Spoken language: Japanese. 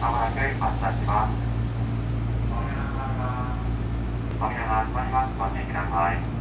まもなく発車します。い。